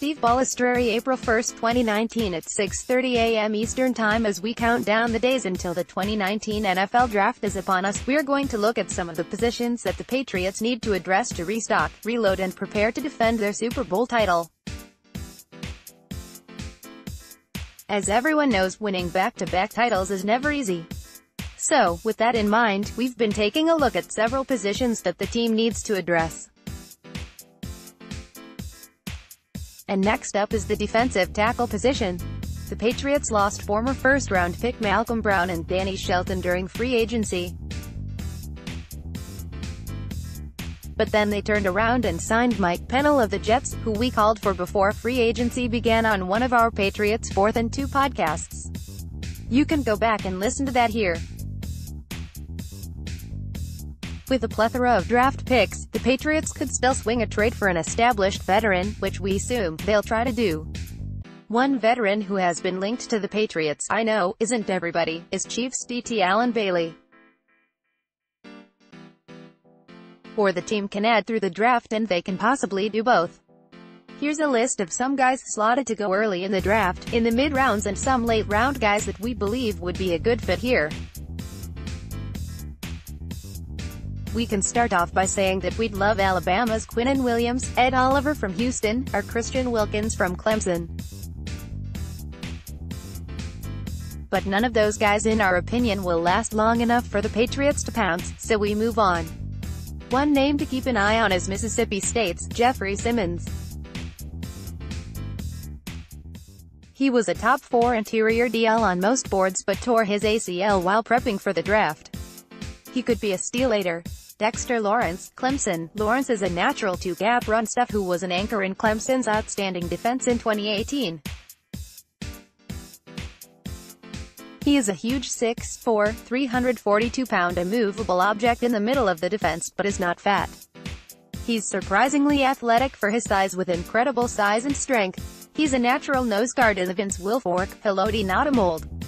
Steve Balestrieri April 1, 2019 at 6.30 a.m. Eastern Time as we count down the days until the 2019 NFL Draft is upon us, we're going to look at some of the positions that the Patriots need to address to restock, reload and prepare to defend their Super Bowl title. As everyone knows, winning back-to-back -back titles is never easy. So, with that in mind, we've been taking a look at several positions that the team needs to address. And next up is the defensive tackle position. The Patriots lost former first-round pick Malcolm Brown and Danny Shelton during free agency. But then they turned around and signed Mike Pennel of the Jets, who we called for before free agency began on one of our Patriots 4th and 2 podcasts. You can go back and listen to that here. With a plethora of draft picks, the Patriots could still swing a trade for an established veteran, which we assume they'll try to do. One veteran who has been linked to the Patriots, I know, isn't everybody, is Chiefs DT Allen Bailey. Or the team can add through the draft and they can possibly do both. Here's a list of some guys slotted to go early in the draft, in the mid-rounds and some late-round guys that we believe would be a good fit here. We can start off by saying that we'd love Alabama's Quinnen Williams, Ed Oliver from Houston, or Christian Wilkins from Clemson. But none of those guys in our opinion will last long enough for the Patriots to pounce, so we move on. One name to keep an eye on is Mississippi State's Jeffrey Simmons. He was a top four interior DL on most boards but tore his ACL while prepping for the draft. He could be a steal later. Dexter Lawrence, Clemson. Lawrence is a natural two-gap run stuff who was an anchor in Clemson's outstanding defense in 2018. He is a huge 6'4", 342-pound immovable object in the middle of the defense, but is not fat. He's surprisingly athletic for his size with incredible size and strength. He's a natural nose guard in the Vince Wilfork, Haloti Ngata mold.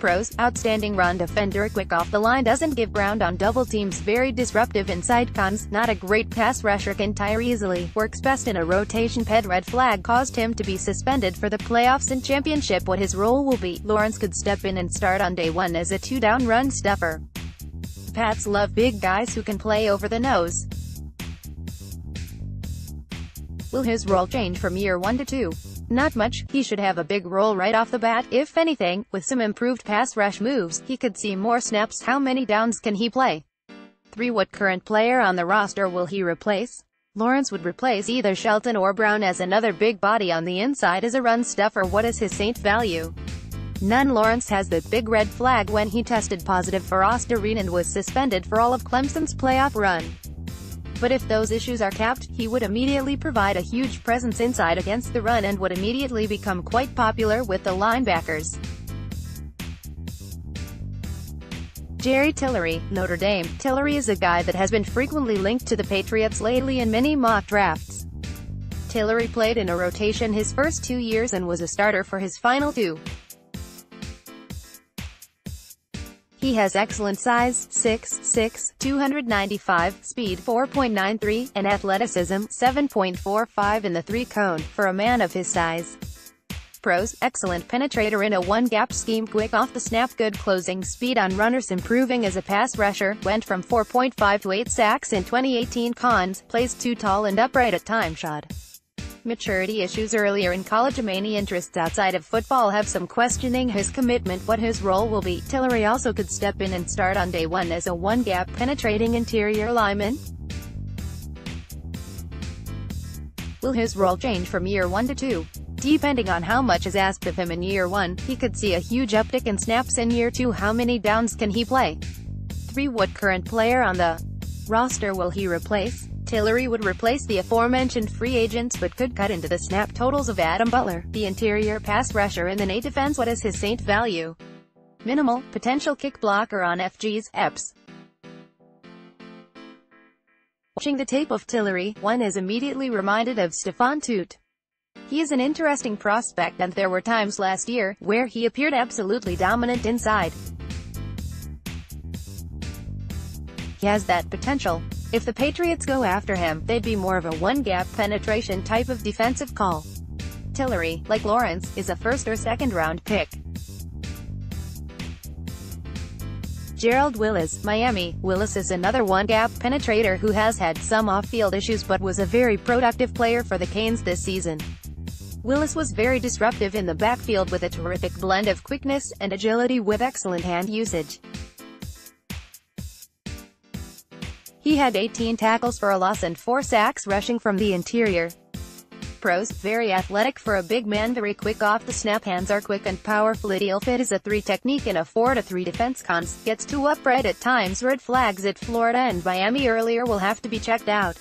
Pros, outstanding run defender quick off the line doesn't give ground on double teams very disruptive inside cons, not a great pass rusher can tire easily, works best in a rotation ped red flag caused him to be suspended for the playoffs and championship what his role will be, Lawrence could step in and start on day one as a two-down run stuffer. Pats love big guys who can play over the nose. Will his role change from year 1 to 2? Not much, he should have a big role right off the bat, if anything, with some improved pass rush moves, he could see more snaps how many downs can he play? 3. What current player on the roster will he replace? Lawrence would replace either Shelton or Brown as another big body on the inside as a run stuffer what is his saint value? None Lawrence has the big red flag when he tested positive for Ostarine and was suspended for all of Clemson's playoff run. But if those issues are capped, he would immediately provide a huge presence inside against the run and would immediately become quite popular with the linebackers. Jerry Tillery, Notre Dame. Tillery is a guy that has been frequently linked to the Patriots lately in many mock drafts. Tillery played in a rotation his first two years and was a starter for his final two. He has excellent size, 6'6", 295, speed 4.93, and athleticism, 7.45 in the three-cone, for a man of his size. Pros, excellent penetrator in a one-gap scheme quick off the snap good closing speed on runners improving as a pass rusher, went from 4.5 to 8 sacks in 2018 cons, plays too tall and upright at time shot maturity issues earlier in college many interests outside of football have some questioning his commitment what his role will be. Tillery also could step in and start on day one as a one-gap penetrating interior lineman. Will his role change from year 1 to 2? Depending on how much is asked of him in year 1, he could see a huge uptick in snaps in year 2 how many downs can he play? 3. What current player on the roster will he replace? Tillery would replace the aforementioned free agents but could cut into the snap totals of Adam Butler, the interior pass rusher in the Nate defense what is his saint value? Minimal, potential kick blocker on FG's, EPS. Watching the tape of Tillery, one is immediately reminded of Stephon Tuitt. He is an interesting prospect and there were times last year, where he appeared absolutely dominant inside. He has that potential. If the Patriots go after him, they'd be more of a one-gap penetration type of defensive call. Tillery, like Lawrence, is a first or second round pick. Gerald Willis, Miami. Willis is another one-gap penetrator who has had some off-field issues but was a very productive player for the Canes this season. Willis was very disruptive in the backfield with a terrific blend of quickness and agility with excellent hand usage. He had 18 tackles for a loss and 4 sacks rushing from the interior. Pros, very athletic for a big man very quick off the snap hands are quick and powerful. Ideal fit is a 3 technique in a 4 to 3 defense cons, gets too upright at times. Red flags at Florida and Miami earlier will have to be checked out.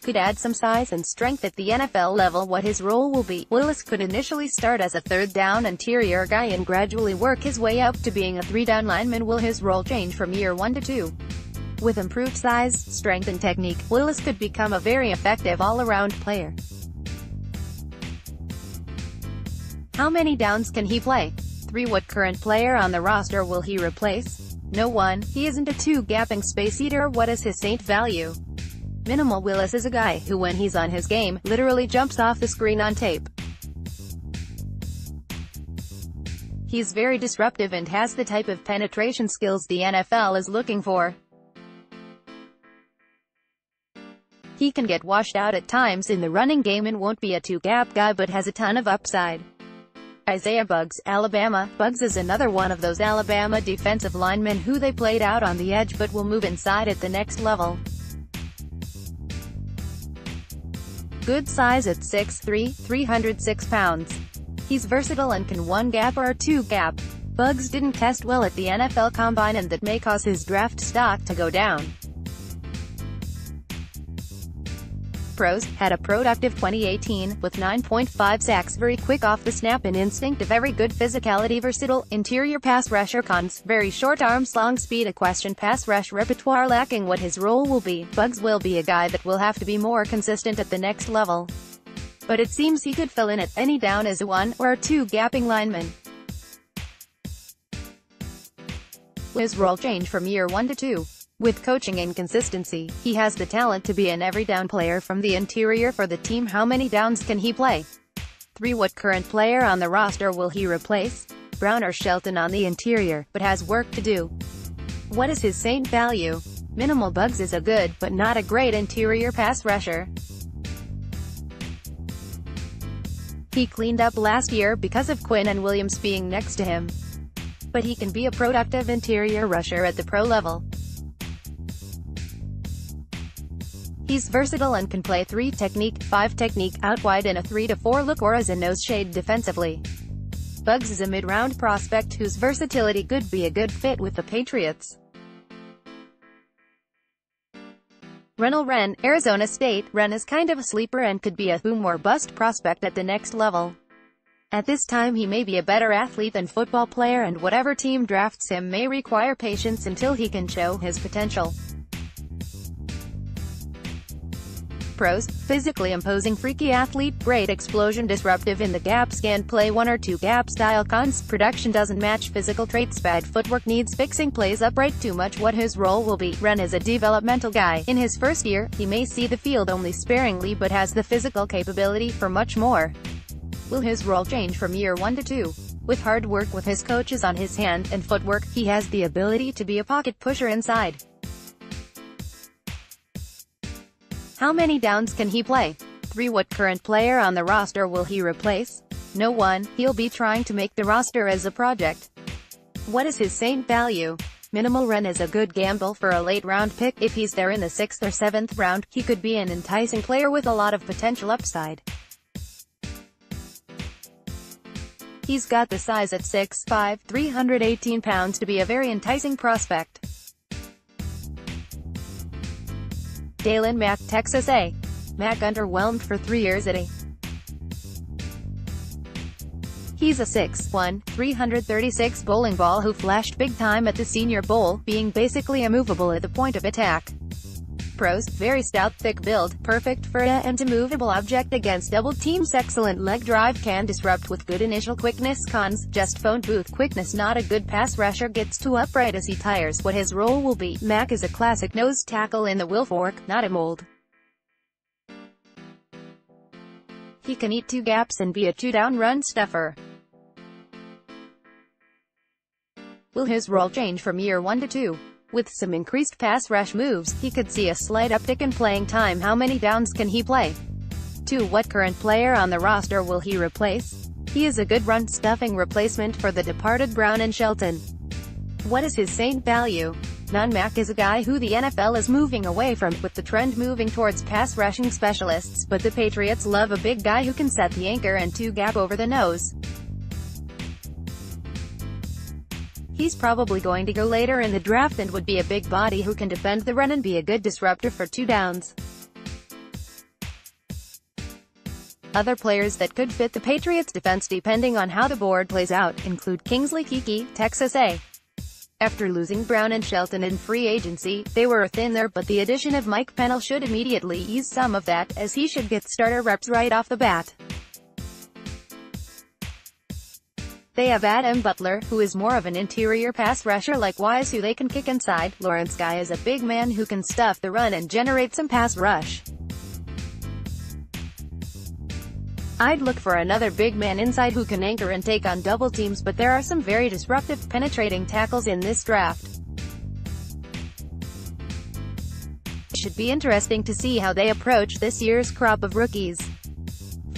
Could add some size and strength at the NFL level what his role will be. Willis could initially start as a third down interior guy and gradually work his way up to being a three down lineman will his role change from year 1 to 2. With improved size, strength and technique, Willis could become a very effective all-around player. How many downs can he play? 3 What current player on the roster will he replace? No one, he isn't a two-gapping space eater what is his saint value? Minimal Willis is a guy who when he's on his game, literally jumps off the screen on tape. He's very disruptive and has the type of penetration skills the NFL is looking for. He can get washed out at times in the running game and won't be a two-gap guy but has a ton of upside. Isaiah Buggs, Alabama. Buggs is another one of those Alabama defensive linemen who they played out on the edge but will move inside at the next level. Good size at 6'3", 306 pounds. He's versatile and can one-gap or two-gap. Buggs didn't test well at the NFL Combine and that may cause his draft stock to go down. Pros, had a productive 2018, with 9.5 sacks very quick off the snap and instinct of very good physicality versatile, interior pass rusher cons, very short arms long speed a question pass rush repertoire lacking what his role will be, Buggs will be a guy that will have to be more consistent at the next level. But it seems he could fill in at any down as a one, or two gapping lineman. His role change from year 1 to 2. With coaching and consistency, he has the talent to be an every-down player from the interior for the team How many downs can he play? 3. What current player on the roster will he replace? Brown or Shelton on the interior, but has work to do. What is his saint value? Minimal Buggs is a good, but not a great interior pass rusher. He cleaned up last year because of Quinnen Williams being next to him. But he can be a productive interior rusher at the pro level. He's versatile and can play 3 technique, 5 technique, out wide in a 3 to 4 look or as a nose shade defensively. Buggs is a mid-round prospect whose versatility could be a good fit with the Patriots. Renell Wren, Arizona State, Wren is kind of a sleeper and could be a boom or bust prospect at the next level. At this time he may be a better athlete than football player and whatever team drafts him may require patience until he can show his potential. Pros, physically imposing freaky athlete, great explosion disruptive in the gap scan play 1 or 2 gap style cons, production doesn't match physical traits bad footwork needs fixing plays upright too much what his role will be, Wren is a developmental guy, in his first year, he may see the field only sparingly but has the physical capability for much more. Will his role change from year 1 to 2? With hard work with his coaches on his hand and footwork, he has the ability to be a pocket pusher inside. How many downs can he play? 3. What current player on the roster will he replace? No one, he'll be trying to make the roster as a project. What is his saint value? Minimal Wren is a good gamble for a late round pick. If he's there in the 6th or 7th round, he could be an enticing player with a lot of potential upside. He's got the size at 6'5", 318 pounds to be a very enticing prospect. Daylon Mack, Texas A. Mack underwhelmed for three years at A. He's a 6'1", 336 bowling ball who flashed big time at the Senior Bowl, being basically immovable at the point of attack. Pros, very stout thick build, perfect for a and immovable object against double teams excellent leg drive can disrupt with good initial quickness cons, just phone booth quickness Ngata good pass rusher gets too upright as he tires what his role will be. Mack is a classic nose tackle in the Wilfork, not a mold. He can eat two gaps and be a two-down run stuffer. Will his role change from year 1 to 2? With some increased pass rush moves, he could see a slight uptick in playing time how many downs can he play? 2. What current player on the roster will he replace? He is a good run-stuffing replacement for the departed Brown and Shelton. What is his saint value? Non-Mack is a guy who the NFL is moving away from, with the trend moving towards pass-rushing specialists, but the Patriots love a big guy who can set the anchor and two-gap over the nose. He's probably going to go later in the draft and would be a big body who can defend the run and be a good disruptor for two downs. Other players that could fit the Patriots defense depending on how the board plays out, include Kingsley Keke, Texas A. After losing Brown and Shelton in free agency, they were a thin there but the addition of Mike Pennel should immediately ease some of that, as he should get starter reps right off the bat. They have Adam Butler, who is more of an interior pass rusher like Wise who they can kick inside. Lawrence Guy is a big man who can stuff the run and generate some pass rush. I'd look for another big man inside who can anchor and take on double teams but there are some very disruptive, penetrating tackles in this draft. Should be interesting to see how they approach this year's crop of rookies.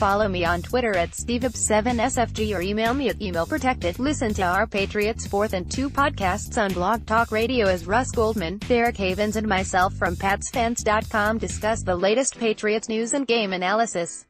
Follow me on Twitter at SteveUp7SFG or email me at emailprotected. Listen to our Patriots 4th and 2 podcasts on Blog Talk Radio as Russ Goldman, Derek Havens and myself from PatsFans.com discuss the latest Patriots news and game analysis.